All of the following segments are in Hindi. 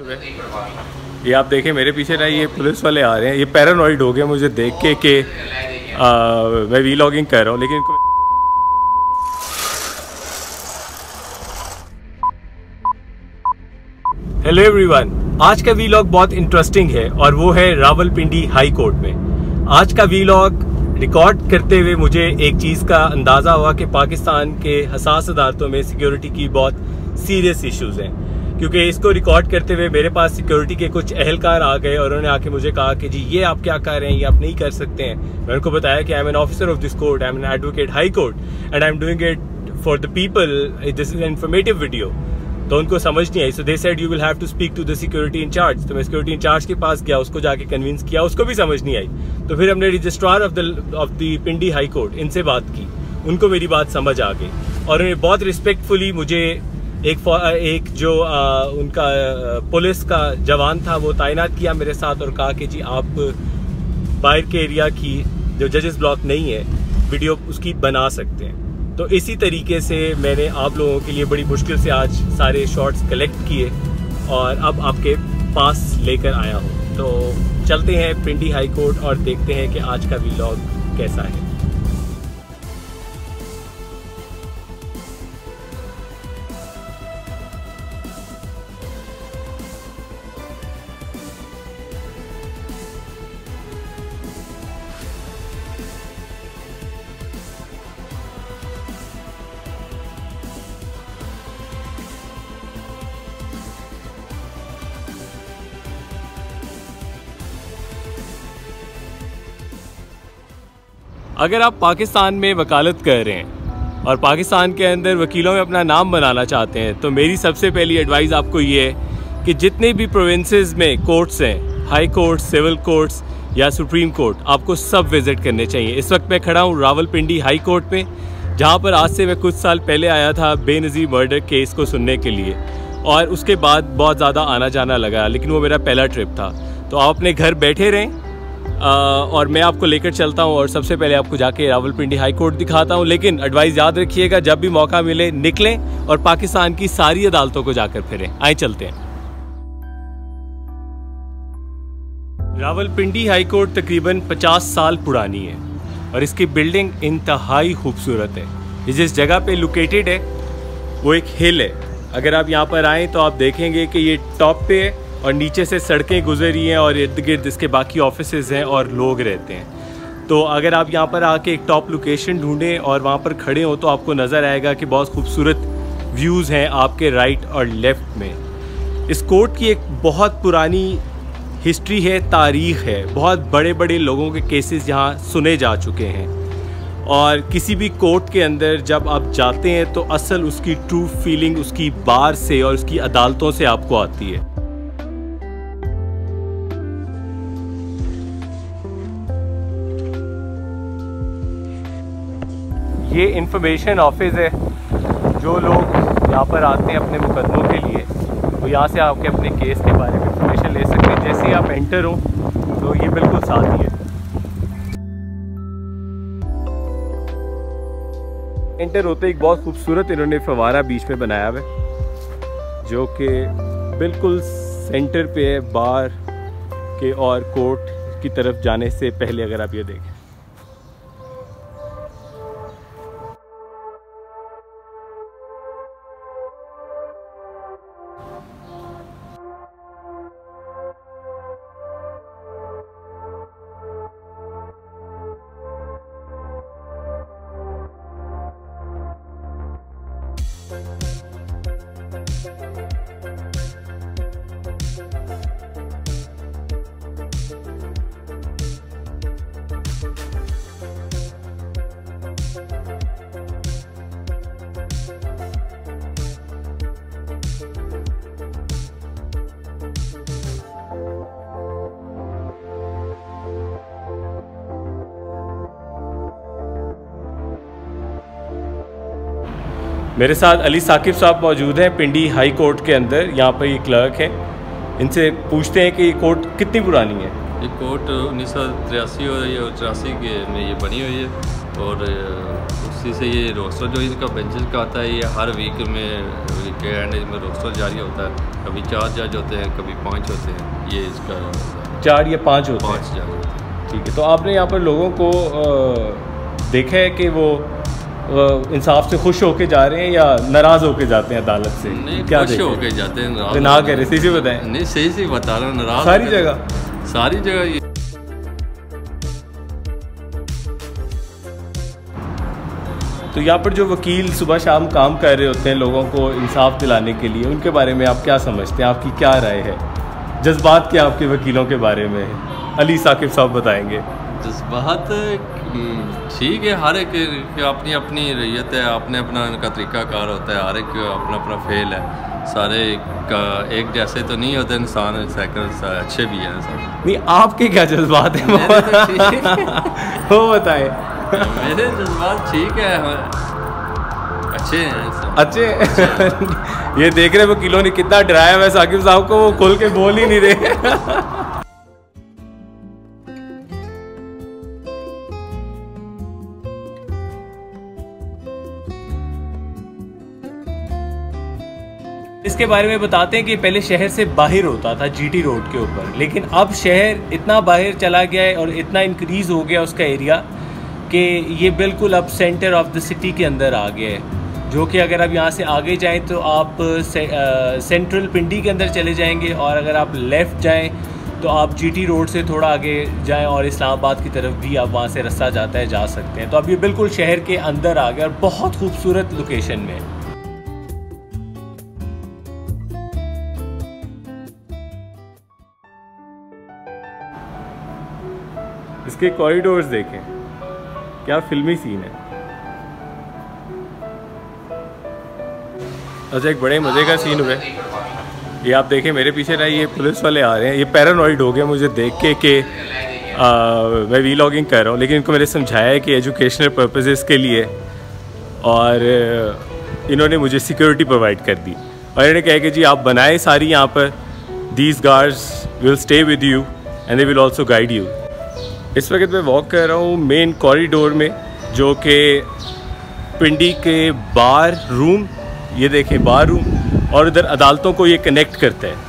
ये आप देखें मेरे पीछे ना ये पुलिस वाले आ रहे हैं। ये पैरानॉइड हो गया मुझे देख के कि मैं वी लॉगिंग कर रहा हूँ, लेकिन हेलो एवरीवन आज का वीलॉग बहुत इंटरेस्टिंग है और वो है रावलपिंडी हाई कोर्ट में। आज का वीलॉग रिकॉर्ड करते हुए मुझे एक चीज़ का अंदाज़ा हुआ कि पाकिस्तान के हसास अदालतों में सिक्योरिटी की बहुत सीरियस इश्यूज़ हैं। क्योंकि इसको रिकॉर्ड करते हुए मेरे पास सिक्योरिटी के कुछ अहलकार आ गए और उन्होंने आके मुझे कहा कि जी, ये आप क्या कर रहे हैं? ये आप नहीं कर सकते हैं। मैंने उनको बताया कि I am an officer of this court I am an advocate High Court and I am doing it for the people this is informative video तो उनको समझ नहीं आई। So they said you will have to speak to the security incharge तो मैं सिक्योरिटी इंचार्ज के पास गया, उसको जाके कन्विंस किया, उसको भी समझ नहीं आई। तो फिर हमने registrar of the of the Pindi High Court इनसे बात की। उनको मेरी बात समझ आ गई। और उन्हें बहुत रिस्पेक्टफुली मुझे एक एक जो आ, उनका पुलिस का जवान था वो तैनात किया मेरे साथ और कहा कि जी आप बाहर के एरिया की जो जजेस ब्लॉक नहीं है वीडियो उसकी बना सकते हैं। तो इसी तरीके से मैंने आप लोगों के लिए बड़ी मुश्किल से आज सारे शॉट्स कलेक्ट किए और अब आपके पास लेकर आया हूँ। तो चलते हैं पिंडी हाई कोर्ट और देखते हैं कि आज का वीलॉग कैसा है। अगर आप पाकिस्तान में वकालत कर रहे हैं और पाकिस्तान के अंदर वकीलों में अपना नाम बनाना चाहते हैं तो मेरी सबसे पहली एडवाइस आपको ये है कि जितने भी प्रोविंसेस में कोर्ट्स हैं हाई कोर्ट सिविल कोर्ट्स या सुप्रीम कोर्ट, आपको सब विज़िट करने चाहिए। इस वक्त मैं खड़ा हूँ रावलपिंडी हाई कोर्ट पे, जहाँ पर आज से मैं कुछ साल पहले आया था बेनज़ीर मर्डर केस को सुनने के लिए। और उसके बाद बहुत ज़्यादा आना जाना लगा, लेकिन वो मेरा पहला ट्रिप था। तो आप अपने घर बैठे रहें और मैं आपको लेकर चलता हूँ और सबसे पहले आपको जाके रावलपिंडी हाई कोर्ट दिखाता हूँ। लेकिन एडवाइस याद रखिएगा, जब भी मौका मिले, निकलें और पाकिस्तान की सारी अदालतों को जाकर फिरें। आए चलते हैं। रावलपिंडी हाई कोर्ट तकरीबन 50 साल पुरानी है और इसकी बिल्डिंग इंतहाई खूबसूरत है। ये जिस जगह पे लोकेटेड है, वो एक हिल है। अगर आप यहाँ पर आएँ तो आप देखेंगे कि ये टॉप पे है। और नीचे से सड़कें गुजरी हैं और इर्द गिर्द इसके बाकी ऑफ़िस हैं और लोग रहते हैं। तो अगर आप यहाँ पर आके एक टॉप लोकेशन ढूंढें और वहाँ पर खड़े हो तो आपको नज़र आएगा कि बहुत खूबसूरत व्यूज़ हैं आपके राइट और लेफ़्ट में। इस कोर्ट की एक बहुत पुरानी हिस्ट्री है, तारीख़ है। बहुत बड़े बड़े लोगों के केसेस यहाँ सुने जा चुके हैं। और किसी भी कोर्ट के अंदर जब आप जाते हैं तो असल उसकी ट्रू फीलिंग उसकी बार से और उसकी अदालतों से आपको आती है। ये इंफॉर्मेशन ऑफ़िस है, जो लोग यहाँ पर आते हैं अपने मुकदमों के लिए, वो तो यहाँ से आपके अपने केस के बारे में इंफॉर्मेशन ले सकते हैं। जैसे ही आप एंटर हो तो ये बिल्कुल साथ ही है। एंटर होते एक बहुत खूबसूरत इन्होंने फवारा बीच में बनाया हुआ जो कि बिल्कुल सेंटर पे है बार के और कोर्ट की तरफ़ जाने से पहले अगर आप ये देखें। Bye. मेरे साथ अली साकिब साहब मौजूद हैं पिंडी हाई कोर्ट के अंदर। यहाँ पर ये क्लर्क हैं। इनसे पूछते हैं कि ये कोर्ट कितनी पुरानी है? ये कोर्ट उन्नीस सौ तिरासी और चौरासी के में ये बनी हुई है और उसी से ये रोस्टर जो इसका बेंचेस का आता है ये हर वीक में वीकेंड में रोस्टर जारी होता है। कभी चार जज होते हैं कभी पाँच होते हैं। ये इसका चार या पाँच होते पाँच जज होते हैं। ठीक है तो आपने यहाँ पर लोगों को देखा है कि वो इंसाफ से खुश होके जा रहे हैं या नाराज़ होके जाते हैं अदालत से? नहीं क्या खुश होके जाते हैं नाराज़ तो ना कह रहे सही से बताएँ। नहीं सही से बता रहा हूँ नाराज़ सारी जगह। सारी जगह ये तो यहाँ पर जो वकील सुबह शाम काम कर रहे होते हैं लोगों को इंसाफ दिलाने के लिए उनके बारे में आप क्या समझते हैं? आपकी क्या राय है? जज्बात क्या आपके वकीलों के बारे में? है अली साकिब साहब बताएँगे। जज्बात ठीक है हर एक की अपनी अपनी रैयत है अपने अपना इनका तरीका कार होता है हर एक अपना अपना फेल है। सारे का एक जैसे तो नहीं होते इंसान सेकंड अच्छे भी हैं सब। नहीं आपके क्या जज्बात है? वो तो ठीक मेरे जज्बात ठीक है अच्छे हैं सब। अच्छे? ये देख रहे वकीलों ने कितना डराया है साकिब साहब को वो खोल के बोल ही नहीं रहे। इसके बारे में बताते हैं कि पहले शहर से बाहर होता था जीटी रोड के ऊपर। लेकिन अब शहर इतना बाहर चला गया है और इतना इंक्रीज हो गया उसका एरिया कि ये बिल्कुल अब सेंटर ऑफ़ द सिटी के अंदर आ गया है। जो कि अगर आप यहाँ से आगे जाएँ तो आप से, अ, सेंट्रल पिंडी के अंदर चले जाएँगे और अगर आप लेफ़्ट जाएँ तो आप जीटी रोड से थोड़ा आगे जाएँ और इस्लामाबाद की तरफ़ भी आप वहाँ से रास्ता जाता है जा सकते हैं। तो अब ये बिल्कुल शहर के अंदर आ गया और बहुत खूबसूरत लोकेशन में। है इसके कॉरिडोर्स देखें। क्या फिल्मी सीन है। अच्छा एक बड़े मज़े का सीन हुआ है। ये आप देखें, मेरे पीछे ना ये पुलिस वाले आ रहे हैं। ये पैरानॉइड हो गए मुझे देख के कि मैं वी लॉगिंग कर रहा हूँ, लेकिन इनको मैंने समझाया है कि एजुकेशनल पर्पजेज़ के लिए, और, इन्होंने मुझे सिक्योरिटी प्रोवाइड कर दी। और इन्होंने कहा कि जी, आप बनाए सारी यहाँ पर। These guards will stay with you and they will also guide you इस वक्त मैं वॉक कर रहा हूँ मेन कॉरिडोर में, जो कि पिंडी के बार रूम ये देखें बार रूम और इधर अदालतों को ये कनेक्ट करता है।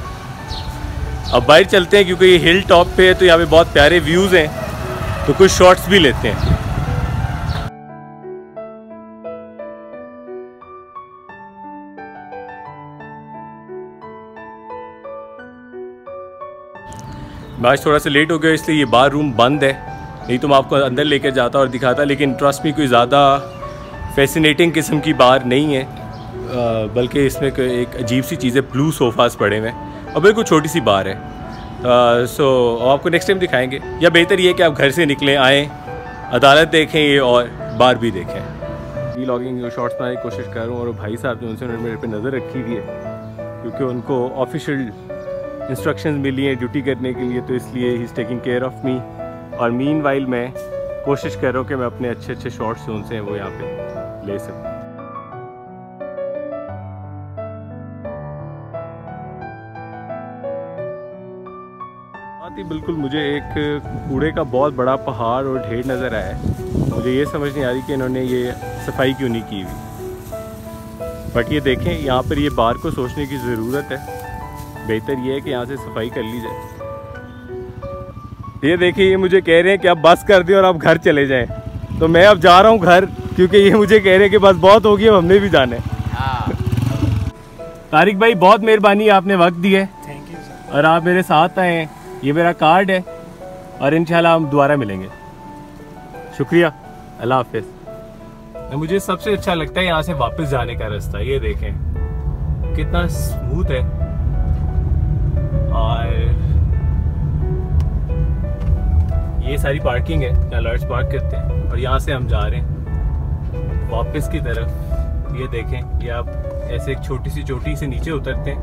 अब बाहर चलते हैं, क्योंकि ये हिल टॉप पे है तो यहाँ पे बहुत प्यारे व्यूज़ हैं तो कुछ शॉट्स भी लेते हैं। मैं आज थोड़ा सा लेट हो गया, इसलिए ये बार रूम बंद है। नहीं तो मैं आपको अंदर लेकर जाता और दिखाता, लेकिन ट्रस्ट में कोई ज़्यादा फैसिनेटिंग किस्म की बार नहीं है। बल्कि इसमें एक अजीब सी चीज़ें ब्लू सोफ़ास पड़े हुए हैं। और बिल्कुल छोटी सी बार है। सो आपको नेक्स्ट टाइम दिखाएँगे। या बेहतर ये कि आप घर से निकलें, आएँ, अदालत देखें, ये और बार भी देखें। वी लॉगिंग शॉर्ट्स बनाने की कोशिश कर रहा हूँ, और भाई साहब जो उनसे उन्होंने मेरे पे नज़र रखी हुई है, क्योंकि उनको ऑफिशियल इंस्ट्रक्शंस मिली हैं ड्यूटी करने के लिए तो इसलिए he is taking care of me और मीन वाइल मैं कोशिश कर रहा हूँ कि मैं अपने अच्छे अच्छे शॉर्ट्स जो उनसे हैं वो यहाँ पे ले सकूँ। ही बिल्कुल मुझे एक कूड़े का बहुत बड़ा पहाड़ और ढेर नज़र आया है। मुझे ये समझ नहीं आ रही कि इन्होंने ये सफ़ाई क्यों नहीं की हुई। बट ये देखें, यहाँ पर ये बार को सोचने की ज़रूरत है। बेहतर ये है कि यहाँ से सफ़ाई कर ली जाए। ये देखिए ये मुझे कह रहे हैं कि आप बस कर दें और आप घर चले जाएँ। तो मैं अब जा रहा हूँ घर क्योंकि ये मुझे कह रहे हैं कि बस बहुत होगी अब हमने भी जाना है। तारिक भाई बहुत मेहरबानी आपने वक्त दिया थैंक यू और आप मेरे साथ आए हैं। ये मेरा कार्ड है और इंशाल्लाह हम दोबारा मिलेंगे। शुक्रिया। अल्लाह हाफिज। मुझे सबसे अच्छा लगता है यहाँ से वापस जाने का रास्ता। ये देखें कितना स्मूथ है। ये सारी पार्किंग है लॉयर्स पार्क करते हैं और यहाँ से हम जा रहे हैं। वापस की तरफ़, ये देखें, ये आप ऐसे एक छोटी सी चोटी से नीचे उतरते हैं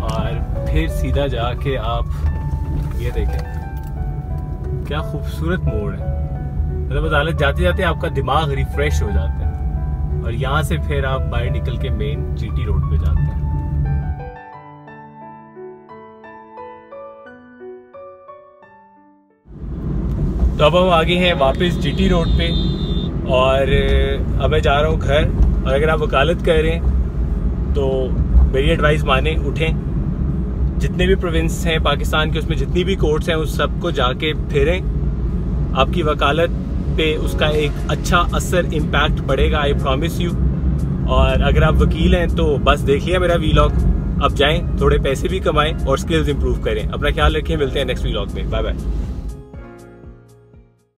और फिर सीधा जाके आप ये देखें। क्या खूबसूरत मोड़ है। मतलब अदालत जाते जाते आपका दिमाग रिफ्रेश हो जाता है और यहाँ से फिर आप बाहर निकल के मेन जीटी रोड पे जाते हैं। तो अब हम आगे हैं वापस जीटी रोड पे और अब मैं जा रहा हूँ घर और अगर आप वकालत कर रहे हैं तो मेरी एडवाइस माने, उठें। जितने भी प्रोविंस हैं पाकिस्तान के, उसमें जितनी भी कोर्ट्स हैं, उस सबको जाके फिरें। आपकी वकालत पे उसका एक अच्छा असर इम्पैक्ट पड़ेगा आई प्रॉमिस यू और अगर आप वकील हैं तो बस देख लिया मेरा वीलॉग अब जाएँ, थोड़े पैसे भी कमाएँ और स्किल्स इंप्रूव करें। अपना ख्याल रखें मिलते हैं नेक्स्ट वीलॉग में। Bye bye